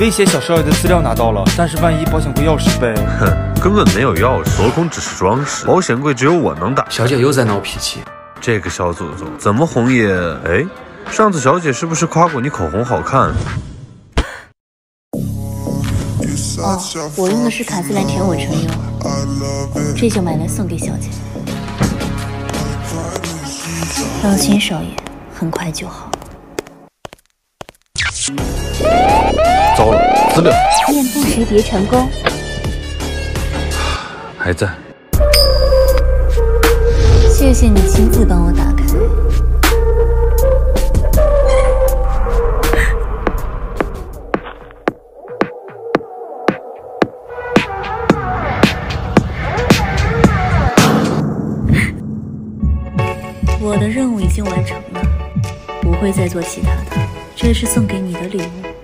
威胁小少爷的资料拿到了，但是万一保险柜钥匙被……哼，根本没有钥匙，锁孔只是装饰，保险柜只有我能打。小姐又在闹脾气，这个小祖宗怎么红也……哎，上次小姐是不是夸过你口红好看？哦，我用的是卡姿兰甜吻唇釉，这就买来送给小姐。放心，少爷，很快就好。面部识别成功，还在。谢谢你亲自帮我打开。我的任务已经完成了，不会再做其他的。这是送给你的礼物。